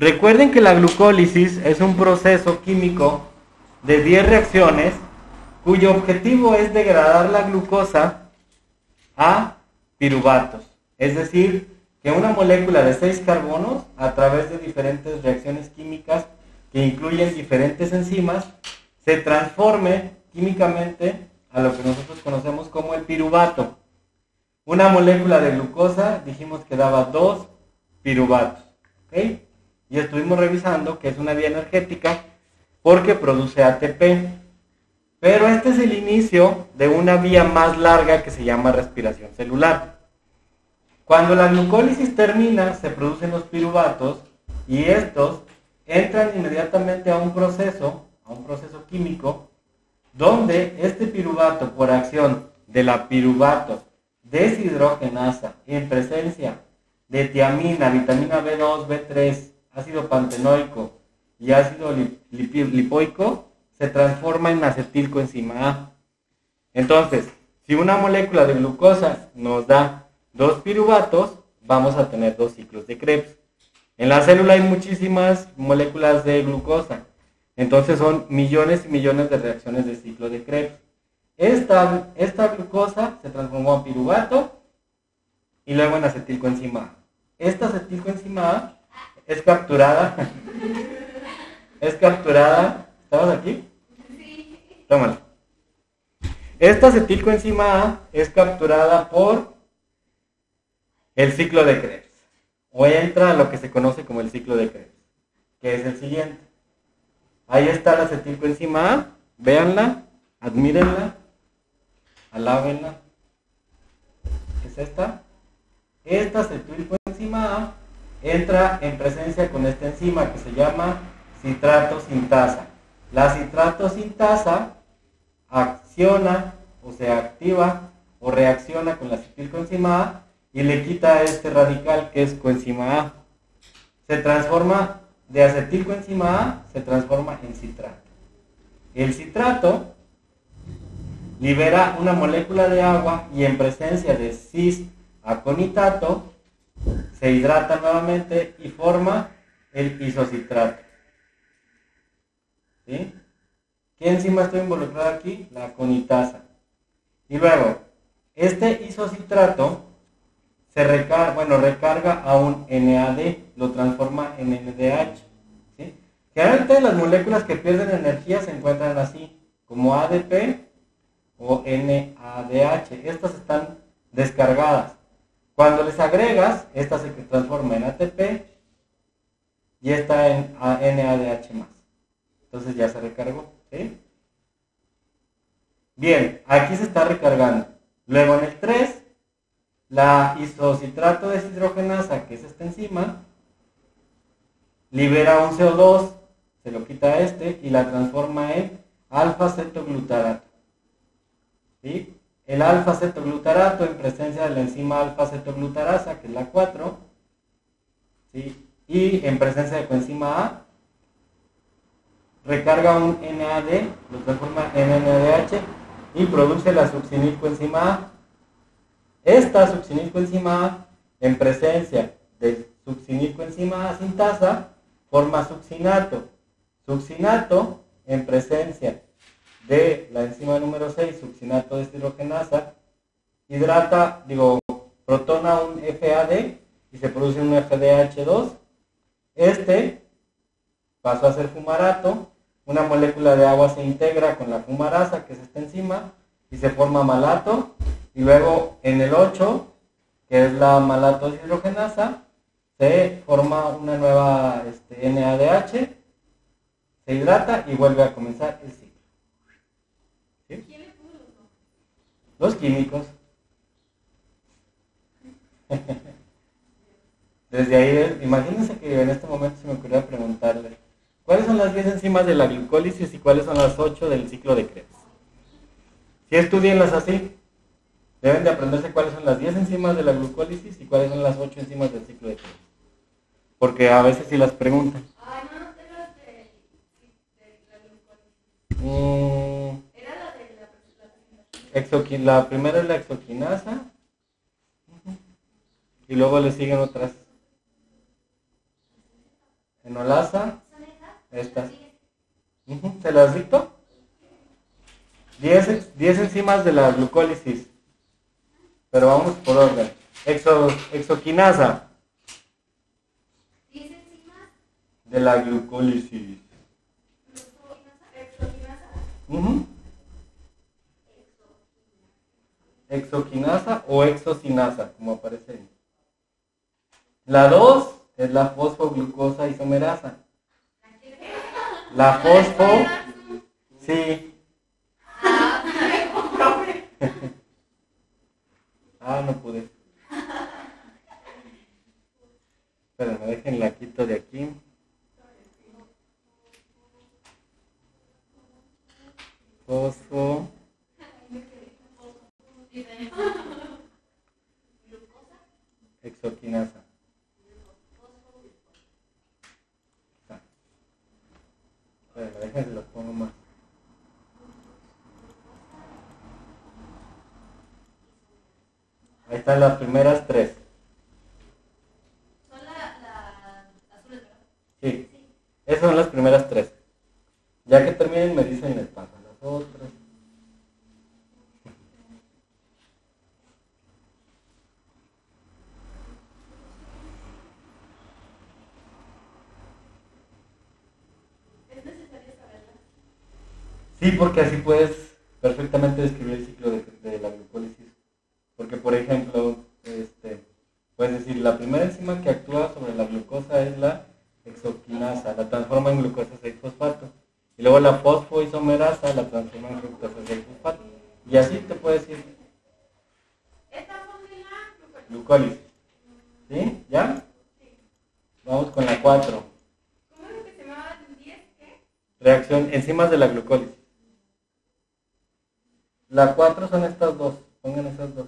Recuerden que la glucólisis es un proceso químico de 10 reacciones cuyo objetivo es degradar la glucosa a piruvatos. Es decir, que una molécula de 6 carbonos, a través de diferentes reacciones químicas que incluyen diferentes enzimas, se transforme químicamente a lo que nosotros conocemos como el piruvato. Una molécula de glucosa dijimos que daba dos piruvatos. Y estuvimos revisando que es una vía energética porque produce ATP. Pero este es el inicio de una vía más larga que se llama respiración celular. Cuando la glucólisis termina, se producen los piruvatos y estos entran inmediatamente a un proceso, a un proceso químico, donde este piruvato, por acción de la piruvato deshidrogenasa en presencia de tiamina, vitamina B2, B3, ácido pantenoico y ácido lipoico, se transforma en acetilcoenzima A. Entonces, si una molécula de glucosa nos da dos piruvatos, vamos a tener dos ciclos de Krebs. En la célula hay muchísimas moléculas de glucosa. Entonces son millones y millones de reacciones de ciclo de Krebs. Esta, esta glucosa se transformó en piruvato y luego en acetilcoenzima A. Esta acetilcoenzima A es capturada. es capturada. ¿Estamos aquí? Sí. Tómalo. Esta acetilcoenzima A es capturada por el ciclo de Krebs. O entra a lo que se conoce como el ciclo de Krebs, que es el siguiente. Ahí está la acetilcoenzima A, véanla, admírenla, alábenla. ¿Qué es esta? Esta acetilcoenzima A entra en presencia con esta enzima que se llama citrato sintasa. La citrato sintasa acciona o se activa o reacciona con la acetilcoenzima A y le quita este radical que es coenzima A. Se transforma de acetilcoenzima A, se transforma en citrato. El citrato libera una molécula de agua y en presencia de cis aconitato se hidrata nuevamente y forma el isocitrato. ¿Sí? ¿Qué enzima está involucrada aquí? La aconitasa. Y luego, este isocitrato se recarga, bueno, recarga a un NAD, lo transforma en NDH. Generalmente las moléculas que pierden energía se encuentran así, como ADP o NADH. Estas están descargadas. Cuando les agregas, esta se transforma en ATP y esta en NADH. Entonces ya se recargó. Bien, aquí se está recargando. Luego en el 3 la isocitrato deshidrogenasa, que es esta enzima, libera un CO2, se lo quita a este y la transforma en alfa-cetoglutarato. ¿Sí? El alfa-cetoglutarato en presencia de la enzima alfa-cetoglutarasa, que es la 4, ¿sí? y en presencia de coenzima A, recarga un NAD, lo transforma en NADH y produce la succinilcoenzima A esta succinilcoenzima en presencia de succinilcoenzima sintasa forma succinato. Succinato en presencia de la enzima número 6, succinato de hidrogenasa, hidrata, digo, protona un FAD y se produce un FDH2. Este pasó a ser fumarato, una molécula de agua se integra con la fumarasa, que es esta enzima, y se forma malato y luego en el 8, que es la malato hidrogenasa, se forma una nueva este, NADH, se hidrata y vuelve a comenzar el ciclo. ¿Sí? Los químicos. Desde ahí, imagínense que en este momento se me ocurrió preguntarle, ¿cuáles son las 10 enzimas de la glucólisis y cuáles son las 8 del ciclo de Krebs? Si estudienlas así, Deben de aprenderse cuáles son las 10 enzimas de la glucólisis y cuáles son las 8 enzimas del ciclo de Krebs. Porque a veces sí las preguntan. Ah, no, no te las de, la glucólisis. Mm. La primera es la exoquinasa. Y luego le siguen otras. enolasa, estas. ¿Se las dicto? 10, 10 enzimas de la glucólisis. Pero vamos por orden. Exo, exoquinasa ¿Diez enzimas? de la glucólisis. Exoquinasa. Ujú. Exoquinasa o exocinasa, como aparece ahí. La 2 es la fosfoglucosa isomerasa. La fosfo, sí. Ah, no pude. Espérenme, déjenla quito de aquí. Fosfo. Exoquinasa. Espérenme, déjense lo pongo más. Ahí están las primeras tres. Son la- las azules, ¿verdad? Sí. Esas son las primeras tres. Ya que terminen me dicen les paso las otras. Es necesario saberlas. Sí, porque así puedes perfectamente describir el ciclo de, la glucólisis. Porque, por ejemplo, este, puedes decir, la primera enzima que actúa sobre la glucosa es la exoquinasa, la transforma en glucosa 6-fosfato. Y luego la fosfoisomerasa la transforma en glucosa 6-fosfato. Y así te puedes ir Estas son de la glucólisis. glucólisis. ¿Sí? ¿Ya? Vamos con la 4. ¿Cómo es que se llamaba el 10? ¿Qué? Reacción, enzimas de la glucólisis. La 4 son estas dos. Pongan esas dos.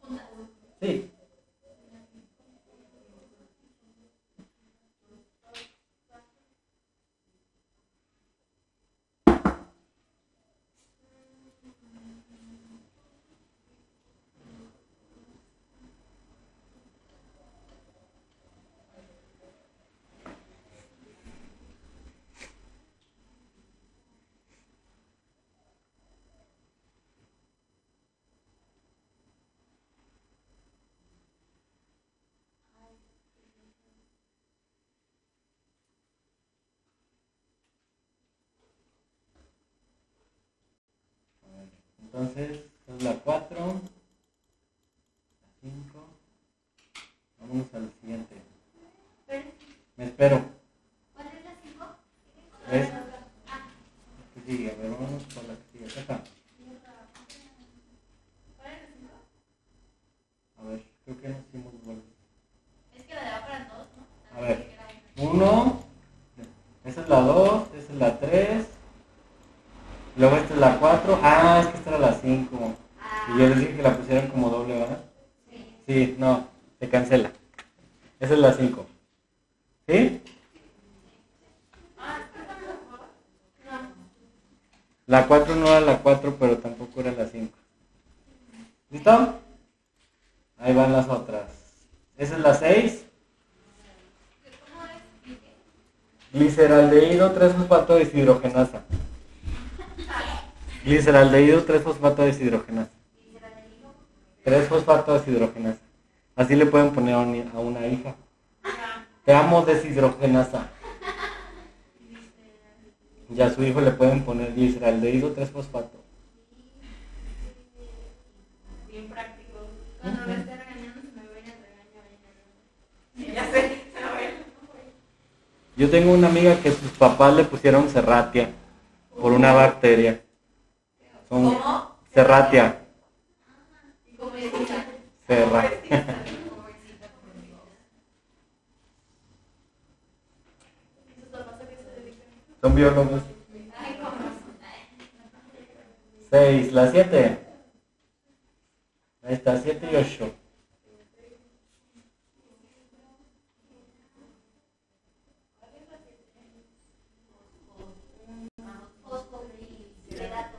Juntas. Sí. Entonces, es la 4, la 5. Vámonos a la siguiente. Me espero. ¿Cuál es la 5? ¿Ves? ¿Qué sigue? A ver, vámonos por la que sigue. Acá. ¿Cuál es la 5? A ver, creo que nos hicimos vueltas. Es que la de para todos, ¿no? A ver. 1. Esa es la 2. Esa es la 3. Luego esta es la 4. Ah, es que esta era la 5. Y yo les dije que la pusieran como doble, ¿verdad? Sí. Sí, no, se cancela. Esa es la 5. ¿Sí? Ah, ¿es que está mejor? No. La 4 no era la 4, pero tampoco era la 5. ¿Listo? Ahí van las otras. Esa es la 6. ¿Cómo es? ¿Qué? Gliceraldehído 3-fosfato deshidrogenasa. Gliceraldehído 3-fosfato deshidrogenasa. 3-fosfato deshidrogenasa. Así le pueden poner a un- a una hija. Te amo deshidrogenasa. Y a su hijo le pueden poner gliceraldehído 3-fosfato. Bien práctico. Cuando me esté regañando, se me regaño ahí. Sí, ya sé. Se. Yo tengo una amiga que sus papás le pusieron serratia por una bacteria. Son ¿Cómo? serratia. ¿Y cómo excita? Serra. ¿Cómo excita? ¿Cómo excita? ¿Y sus papás a qué se dedican? Son biólogos. Ay, con razón. 6, la 7. Ahí está, 7 y 8. Fosfoglicerato.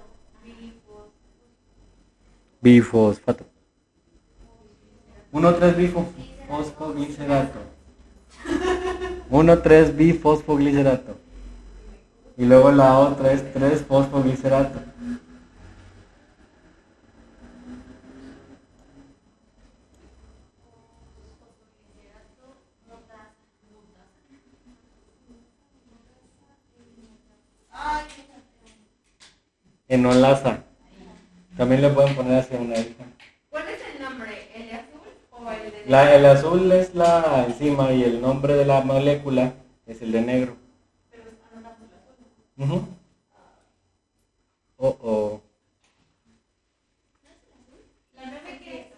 Bifosfato. 1, 3 bifo. Fosfoglicerato. 1,3 bifosfoglicerato. Y luego la otra es 3 fosfoglicerato. Enolaza. También le pueden poner hacia una hija. ¿Cuál es el nombre? ¿El de azul o el de La, el azul es la enzima y el nombre de la molécula es el de negro. Pero el azul. Ujú. Oh, oh.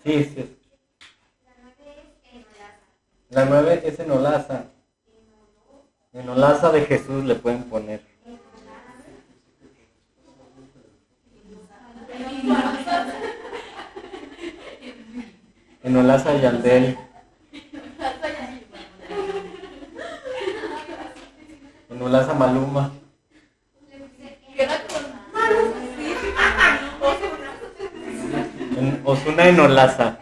Es. Sí, sí. La nueve es enolaza. La 9 es enolaza. Enolaza de Jesús le pueden poner. Enolaza Yandel. Enolaza Maluma. Queda con Sí. En- Osuna Enolaza.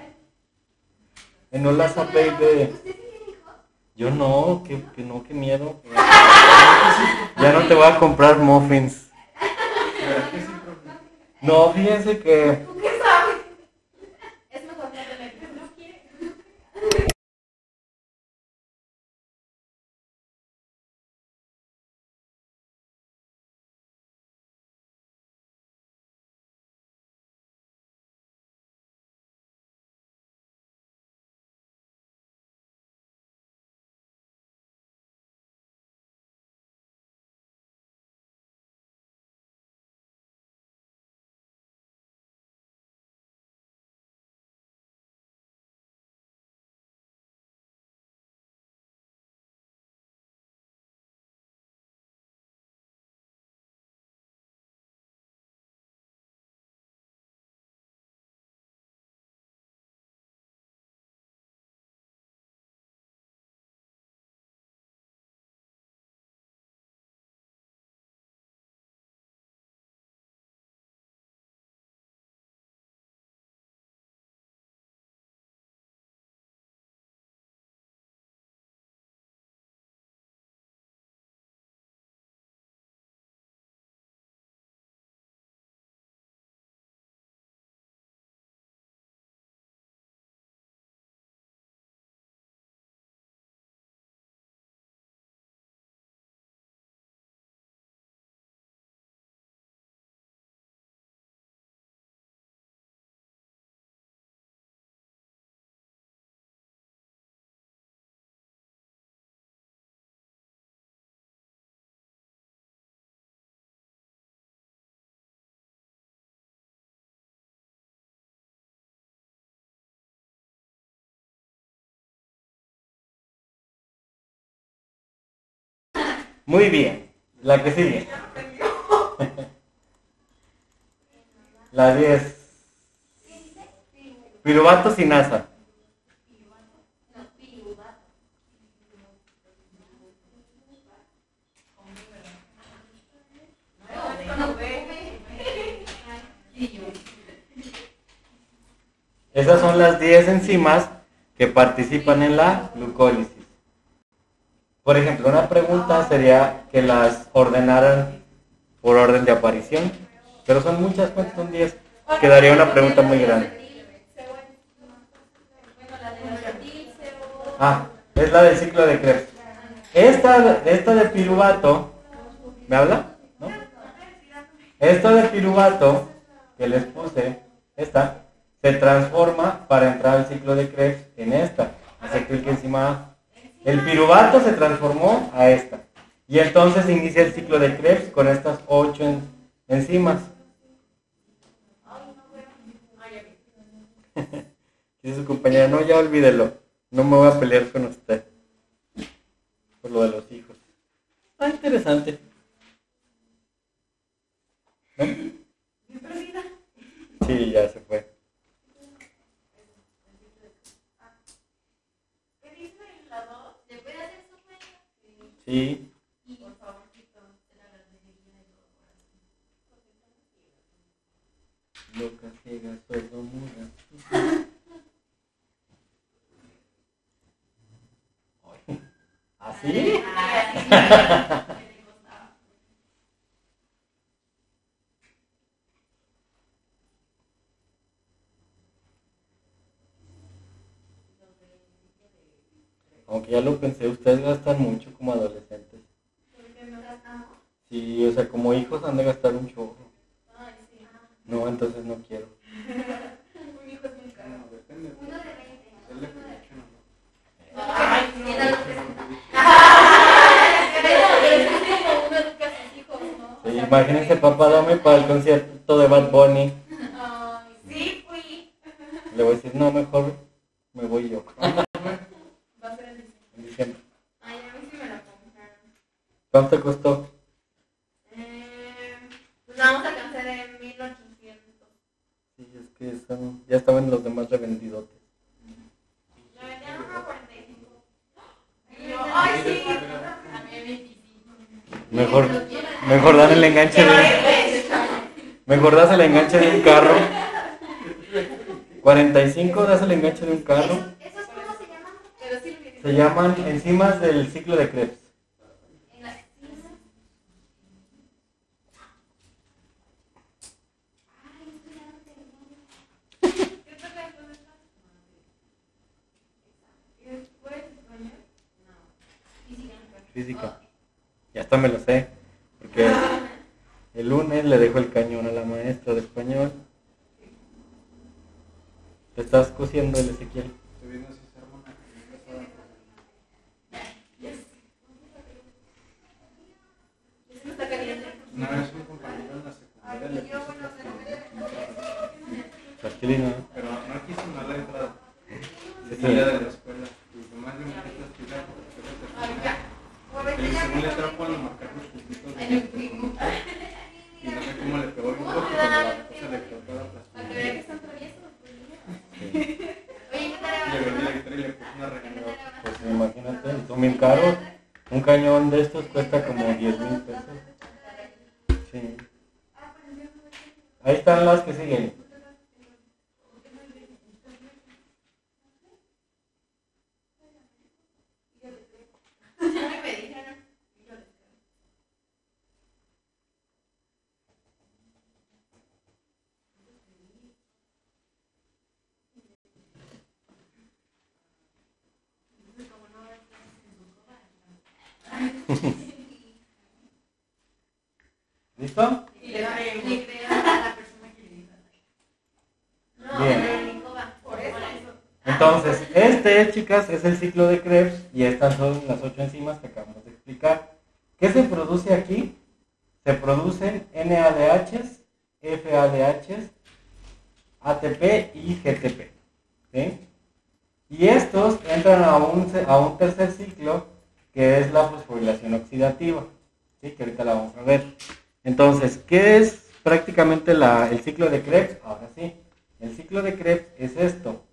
Enolaza baby. Yo no, que, que no, qué miedo. Ya no te voy a comprar muffins. No, fíjense que Muy bien. La que sigue. La 10. Piruvato sin asa. Esas son las 10 enzimas que participan en la glucólisis. Por ejemplo, una pregunta sería que las ordenaran por orden de aparición, pero son muchas, ¿cuántas son 10? Quedaría una pregunta muy grande. Ah, es la del ciclo de Krebs. Esta, esta de piruvato, ¿me habla? ¿No? Esta de piruvato que les puse, esta, se transforma para entrar al ciclo de Krebs en esta. Hace clic encima. El piruvato se transformó a esta. Y entonces inicia el ciclo de Krebs con estas ocho en- enzimas. Dice su compañera, no, ya olvídelo. No me voy a pelear con usted. Por lo de los hijos. Ah, interesante. ¿No? Sí, ya se fue. ¿Qué dice la dos? ¿Le puede hacer su cuenta? Sí. Sí. Y por favorcito, se la agradecería de todo corazón. Loca, ciega, sordo, muda. Ay, ¿Así? le costaba. Aunque ya lo pensé, ustedes gastan mucho como adolescentes. Porque no gastamos. Sí, o sea, como hijos han de gastar un chorro. Ay, sí. No, entonces no quiero. Un hijo es muy caro. No, depende. Uno de 20. Es de uno de- pecho, ¿no? Ay, no. Tiene los 60. Es como uno educa a sus hijos, ¿no? Sí, imagínense, papá, dame para el concierto de Bad Bunny. Ay, sí, fui. Le voy a decir, no, mejor me voy yo. Va a ser el diseño. En diciembre. Ay, a mí sí me la compraron. ¿Cuánto te costó? Eh, pues la vamos a alcanzar en 1800. Sí, es que son, ya estaban los demás revendidotes. La vendían a 45. Y yo, ay, sí. A mí 25. Mejor, mejor dan el enganche de, enganche de un carro. 45 das el enganche de un carro. ¿Esos cómo se llaman? Se llaman enzimas del ciclo de Krebs. En las esquinas. Ay, esto ya no termina. ¿Qué toca después de esto? ¿Y después español? No. Física. Física. Ya hasta me lo sé. Porque el lunes le dejo el cañón a la maestra de español. Te estás cosiendo el Ezequiel. Estoy viendo si se arma una camioneta. Ya se me está caliente. Una vez un compañero en la secundaria le puso Tranquilina. pero no quiso dar la entrada. De la escuela. Y nomás porque se según le a marcar los puntitos Ay, de no, primo. Y no sé cómo le pegó bien ¿Cómo fuerte, te pero la cosa le quedó toda Para que están traviesos. pues, una regañada. Pues imagínate, son bien caros. Un cañón de estos cuesta como 10 mil pesos. Sí. Ahí están las que siguen. Ya me dijeron. ¿Listo? Y le a la persona que le. No, Bien. Por eso. Entonces, este, chicas, es el ciclo de Krebs y estas son las ocho enzimas que acabamos de explicar. ¿Qué se produce aquí? Se producen NADHs, FADHs, ATP y GTP. ¿sí? Y estos entran a un, se- a un tercer ciclo que es la fosforilación oxidativa, ¿sí? que ahorita la vamos a ver. Entonces, ¿qué es prácticamente la- el ciclo de Krebs? Ahora sí, el ciclo de Krebs es esto.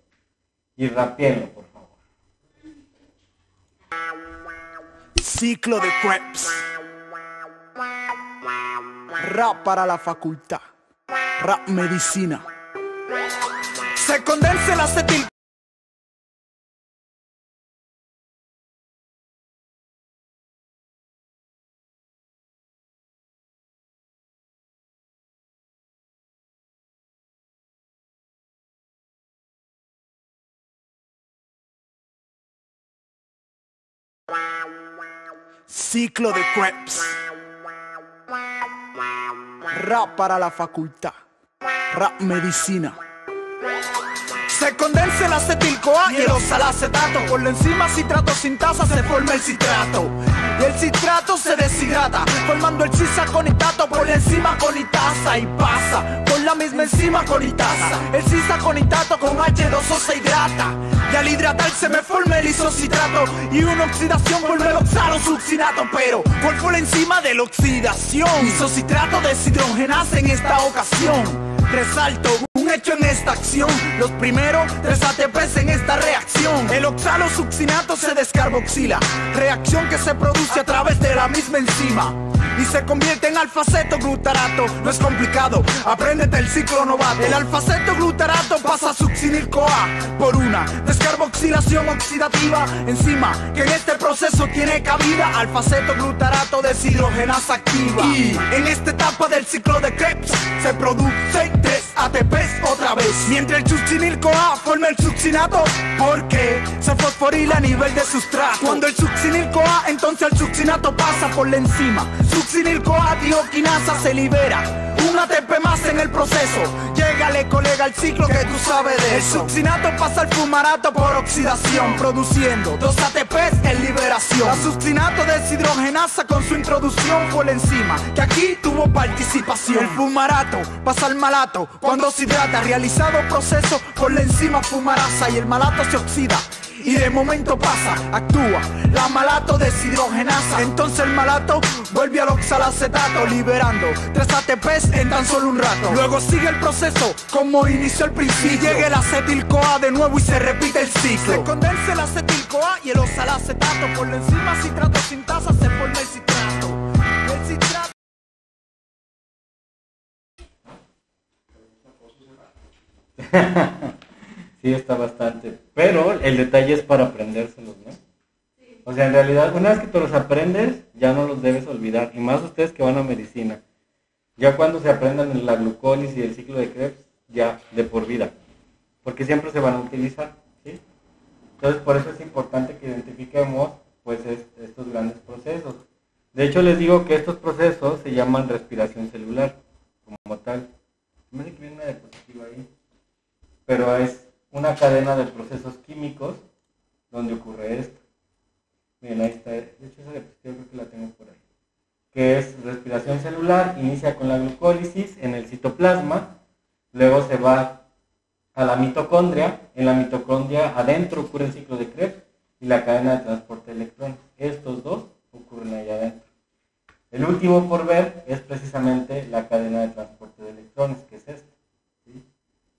Y rapienlo, por favor. Ciclo de Krebs. Rap para la facultad. Rap medicina. Se condensa el acetil. Ciclo de Krebs. Rap para la facultad. Rap medicina. Se condensa el acetil-CoA y el oxalacetato Por la enzima citrato sintasa se forma el citrato Y el citrato se deshidrata Formando el cisaconitato por la enzima conitasa Y pasa por la misma enzima conitasa El cisaconitato con H2O se hidrata Y al hidratarse me forma el isocitrato. Y una oxidación vuelve el oxalosuccinato Pero ¿cuál fue la enzima de la oxidación? Isocitrato deshidrogenasa en esta ocasión. Resalto un hecho en esta acción. Los primeros tres ATPs en esta reacción. El oxalosuccinato se descarboxila. Reacción que se produce a través de la misma enzima y se convierte en alfaceto glutarato. No es complicado, apréndete el ciclo novato. El alfaceto glutarato pasa a succinil CoA por una descarboxilación oxidativa enzima que en este proceso tiene cabida alfaceto glutarato deshidrogenasa activa. Y en esta etapa del ciclo de Krebs se producen tres ATPs otra vez. Mientras el succinil CoA forma el succinato porque se fosforila a nivel de sustrato. Cuando el succinil CoA, entonces el succinato pasa por la enzima. Succinil CoA dioquinasa se libera. Un ATP más en el proceso. Llégale, colega, al ciclo que tú sabes de eso. El succinato pasa al fumarato por oxidación, produciendo dos ATPs en liberación. La succinato deshidrogenasa con su introducción fue la enzima, que aquí tuvo participación. El fumarato pasa al malato cuando se hidrata, realizado proceso por la enzima fumarasa y el malato se oxida y de momento pasa, actúa la malato deshidrogenasa. Entonces el malato vuelve al oxalacetato, liberando tres ATPs en tan solo un rato. Luego sigue el proceso como inició el principio. Y llega el acetil-CoA de nuevo y se repite el ciclo. Se condensa el acetil-CoA y el oxalacetato. Por la enzima citrato sintasa se forma el citrato. El citrato Sí, está bastante. Pero el detalle es para aprendérselos, ¿no? O sea, en realidad, una vez que te los aprendes, ya no los debes olvidar. Y más ustedes que van a medicina. Ya cuando se aprendan la glucólisis y el ciclo de Krebs, ya de por vida. Porque siempre se van a utilizar, ¿sí? Entonces, por eso es importante que identifiquemos, pues, es- estos grandes procesos. De hecho, les digo que estos procesos se llaman respiración celular, como tal. Me que viene una ahí pero es una cadena de procesos químicos donde ocurre esto. Miren, ahí está, de hecho esa diapositiva creo que la tengo por ahí. Que es respiración celular, inicia con la glucólisis en el citoplasma, luego se va a la mitocondria, en la mitocondria adentro ocurre el ciclo de Krebs y la cadena de transporte de electrones. Estos dos ocurren ahí adentro. El último por ver es precisamente la cadena de transporte de electrones, que es esta.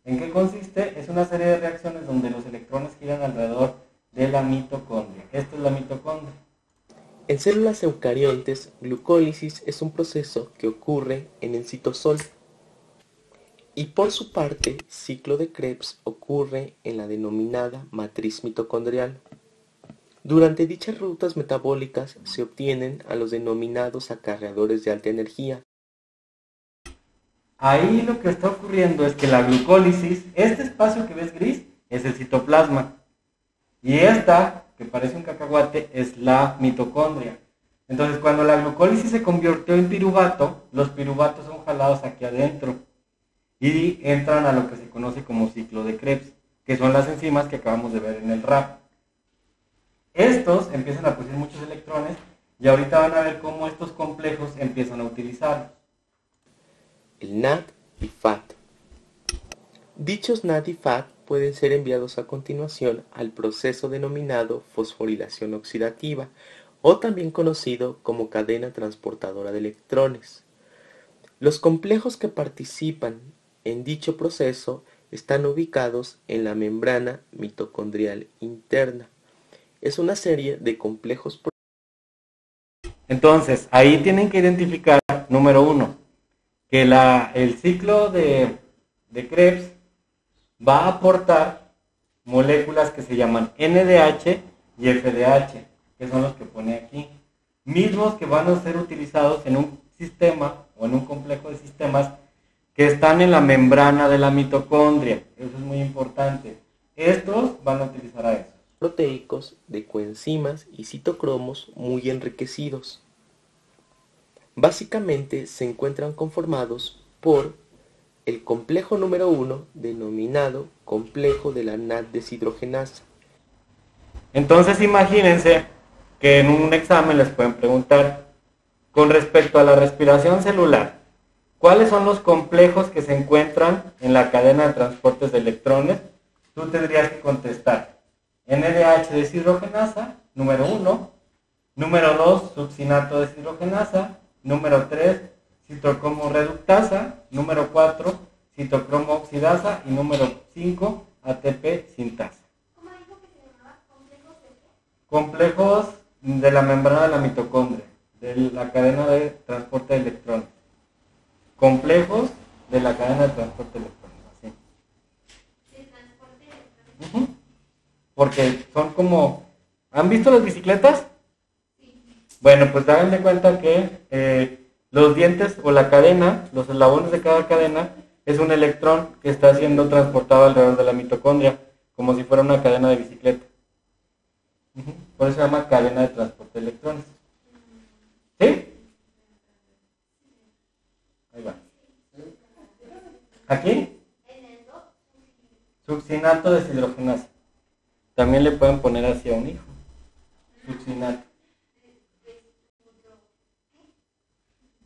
¿En qué consiste? Es una serie de reacciones donde los electrones giran alrededor de la mitocondria. Esto es la mitocondria. En células eucariontes, glucólisis es un proceso que ocurre en el citosol. Y por su parte, ciclo de Krebs ocurre en la denominada matriz mitocondrial. Durante dichas rutas metabólicas se obtienen a los denominados acarreadores de alta energía, Ahí lo que está ocurriendo es que la glucólisis, este espacio que ves gris, es el citoplasma. Y esta, que parece un cacahuate, es la mitocondria. Entonces, cuando la glucólisis se convirtió en piruvato, los piruvatos son jalados aquí adentro y entran a lo que se conoce como ciclo de Krebs, que son las enzimas que acabamos de ver en el RAP. Estos empiezan a producir muchos electrones y ahorita van a ver cómo estos complejos empiezan a utilizarlos. El NAD y FAT. Dichos NAD y FAT pueden ser enviados a continuación al proceso denominado fosforilación oxidativa o también conocido como cadena transportadora de electrones. Los complejos que participan en dicho proceso están ubicados en la membrana mitocondrial interna. Es una serie de complejos Entonces, ahí tienen que identificar, número uno, que el ciclo de, Krebs va a aportar moléculas que se llaman NDH y FDH, que son los que pone aquí. Mismos que van a ser utilizados en un sistema o en un complejo de sistemas que están en la membrana de la mitocondria. Eso es muy importante. Estos van a utilizar a eso. proteicos de coenzimas y citocromos muy enriquecidos. Básicamente se encuentran conformados por el complejo número 1 denominado complejo de la NAD deshidrogenasa. Entonces imagínense que en un examen les pueden preguntar con respecto a la respiración celular, ¿cuáles son los complejos que se encuentran en la cadena de transportes de electrones? Tú tendrías que contestar NDH deshidrogenasa, número 1, número 2, succinato deshidrogenasa, número 3, citocromo reductasa, número 4, citocromo oxidasa y número 5, ATP sintasa. ¿Cómo dijo que se llamaba? ¿Complejos de qué? Complejos de la membrana de la mitocondria, de la cadena de transporte de electrones. Complejos de la cadena de transporte de electrones. Así. Sí, transporte electrónico. Ujú. Porque son como... ¿Han visto las bicicletas? Bueno, pues hagan de cuenta que eh, los dientes o la cadena, los eslabones de cada cadena, es un electrón que está siendo transportado alrededor de la mitocondria, como si fuera una cadena de bicicleta. Por eso se llama cadena de transporte de electrones. ¿Sí? Ahí va. ¿Aquí? En el 2, Succinato deshidrogenasa. También le pueden poner así a un hijo. Succinato.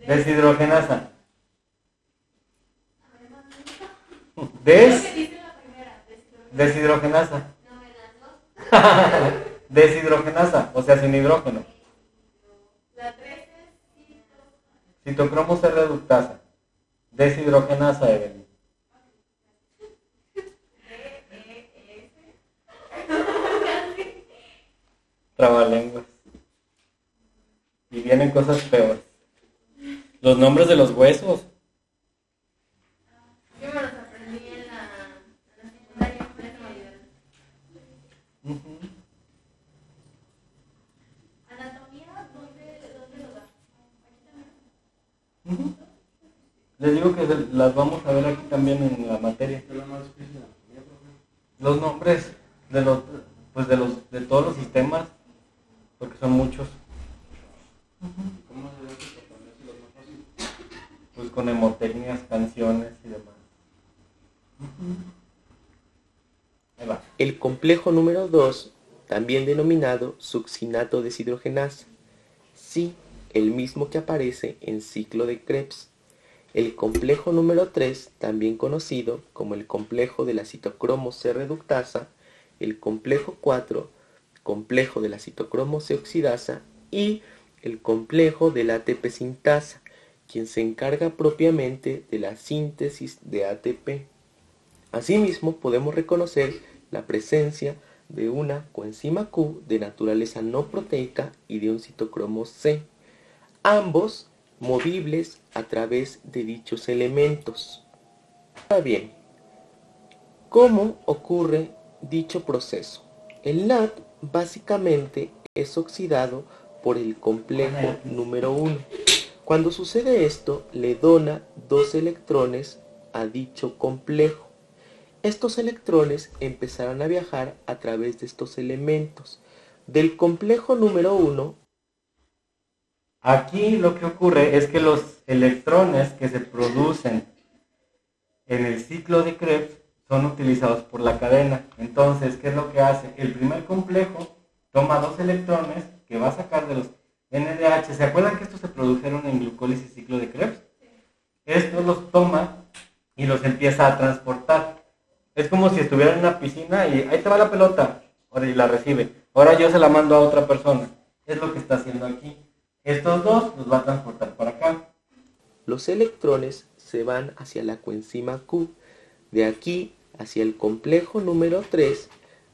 Deshidrogenasa. Des. Deshidrogenasa. deshidrogenasa. O sea, sin hidrógeno. La 3 es cito. Citocromo C reductasa. Deshidrogenasa, Evelyn. Trabalenguas. Y vienen cosas peores. Los nombres de los huesos. Yo me los aprendí en la, en la secundaria, pero se me olvidaron. Ujú. Anatomía, ¿dónde, dónde lo da? Aquí también. Ujú. Les digo que las vamos a ver aquí también en la materia. Los nombres de los pues de los de todos los sistemas porque son muchos. ¿Y cómo se ve que para ponerse los más fácil? Pues con hemotecnias, canciones y demás. Ahí va. El complejo número 2, también denominado succinato deshidrogenasa. Sí, el mismo que aparece en ciclo de Krebs. El complejo número 3, también conocido como el complejo de la citocromo C reductasa, el complejo 4, complejo de la citocromo C oxidasa y el complejo de la ATP sintasa, quien se encarga propiamente de la síntesis de ATP. Asimismo, podemos reconocer la presencia de una coenzima Q de naturaleza no proteica y de un citocromo C, ambos movibles a través de dichos elementos. Ahora bien, ¿cómo ocurre dicho proceso? El NAT básicamente es oxidado por el complejo número 1. Cuando sucede esto, le dona dos electrones a dicho complejo. Estos electrones empezarán a viajar a través de estos elementos. Del complejo número 1 Aquí lo que ocurre es que los electrones que se producen en el ciclo de Krebs son utilizados por la cadena. Entonces, ¿qué es lo que hace? El primer complejo toma dos electrones que va a sacar de los NDH. ¿Se acuerdan que estos se produjeron en glucólisis ciclo de Krebs? Estos los toma y los empieza a transportar. Es como si estuviera en una piscina y ahí te va la pelota. Y la recibe. Ahora yo se la mando a otra persona. Es lo que está haciendo aquí. Estos dos los va a transportar para acá. los electrones se van hacia la coenzima Q, de aquí hacia el complejo número 3,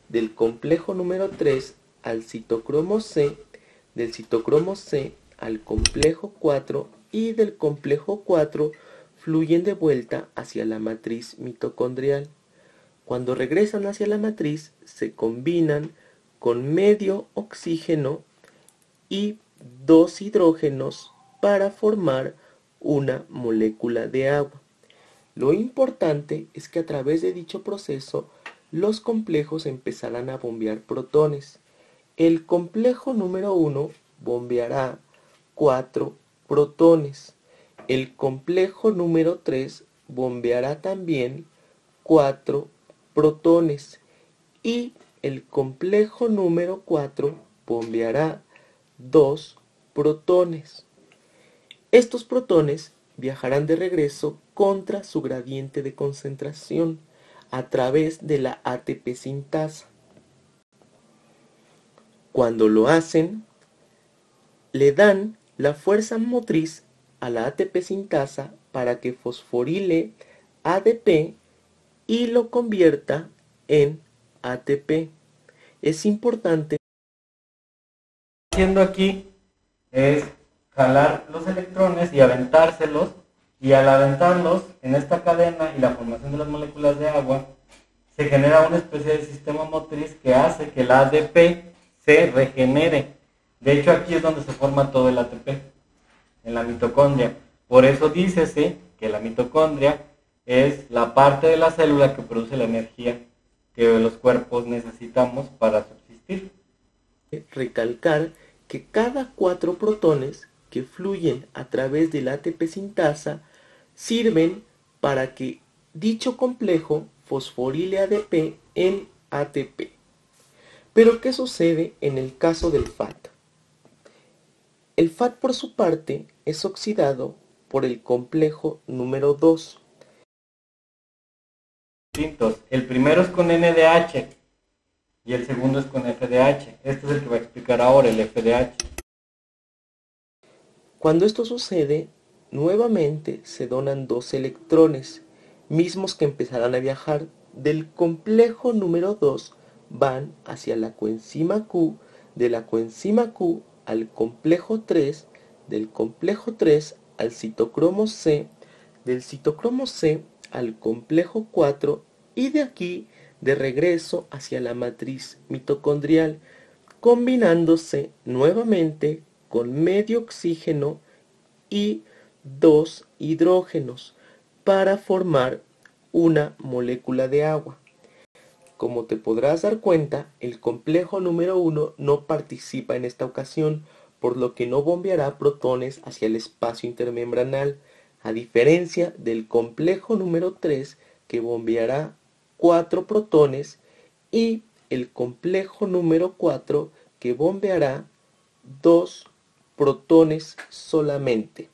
del complejo número 3 al citocromo C, del citocromo C al complejo 4 y del complejo 4 fluyen de vuelta hacia la matriz mitocondrial. Cuando regresan hacia la matriz se combinan con medio oxígeno y dos hidrógenos para formar una molécula de agua. Lo importante es que a través de dicho proceso los complejos empezarán a bombear protones. El complejo número 1 bombeará 4 protones. El complejo número 3 bombeará también 4 protones. Y el complejo número 4 bombeará 2 protones. Estos protones viajarán de regreso contra su gradiente de concentración a través de la ATP sintasa. Cuando lo hacen, le dan la fuerza motriz a la ATP sintasa para que fosforile ADP y lo convierta en ATP. Es importante haciendo aquí es jalar los electrones y aventárselos, y al aventarlos en esta cadena y la formación de las moléculas de agua, se genera una especie de sistema motriz que hace que el ADP se regenere. De hecho, aquí es donde se forma todo el ATP, en la mitocondria. Por eso dícese que la mitocondria es la parte de la célula que produce la energía que los cuerpos necesitamos para subsistir. Recalcar que cada cuatro protones que fluyen a través del ATP sintasa sirven para que dicho complejo fosforile ADP en ATP. Pero ¿qué sucede en el caso del FAT? El FAT por su parte es oxidado por el complejo número 2. El primero es con NDH y el segundo es con FDH. Este es el que va a explicar ahora, el FDH. Cuando esto sucede, nuevamente se donan dos electrones, mismos que empezarán a viajar del complejo número 2, van hacia la coenzima Q, de la coenzima Q al complejo 3, del complejo 3 al citocromo C, del citocromo C al complejo 4 y de aquí de regreso hacia la matriz mitocondrial, combinándose nuevamente con medio oxígeno y dos hidrógenos para formar una molécula de agua. Como te podrás dar cuenta, el complejo número 1 no participa en esta ocasión, por lo que no bombeará protones hacia el espacio intermembranal, a diferencia del complejo número 3 que bombeará 4 protones y el complejo número 4 que bombeará 2 protones solamente.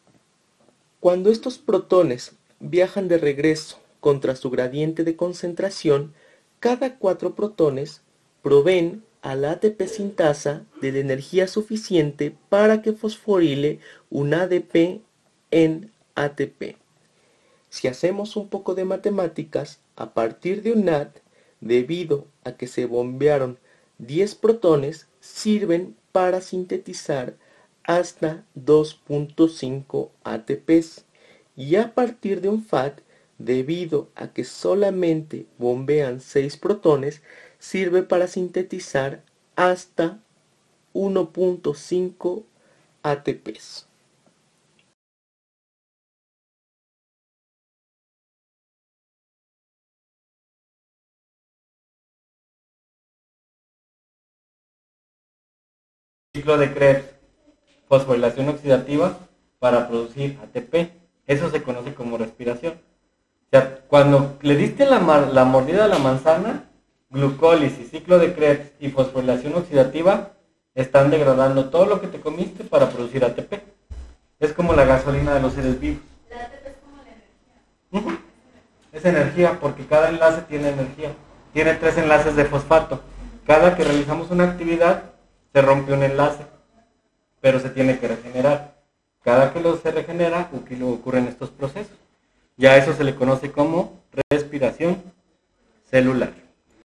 Cuando estos protones viajan de regreso contra su gradiente de concentración, cada cuatro protones proveen al ATP sintasa de la energía suficiente para que fosforile un ADP en ATP. Si hacemos un poco de matemáticas, a partir de un NAT, debido a que se bombearon 10 protones, sirven para sintetizar hasta 2.5 ATPs y a partir de un FAT, debido a que solamente bombean 6 protones, sirve para sintetizar hasta 1.5 ATPs. Ciclo de Krebs, fosforilación oxidativa para producir ATP. Eso se conoce como respiración. O sea, cuando le diste la, la mordida a la manzana, glucólisis, ciclo de Krebs y fosforilación oxidativa están degradando todo lo que te comiste para producir ATP. Es como la gasolina de los seres vivos. La ATP es como la energía. Es energía porque cada enlace tiene energía. Tiene tres enlaces de fosfato. Cada que realizamos una actividad se rompe un enlace, pero se tiene que regenerar. Cada que lo se regenera ocurren estos procesos. Ya eso se le conoce como respiración celular.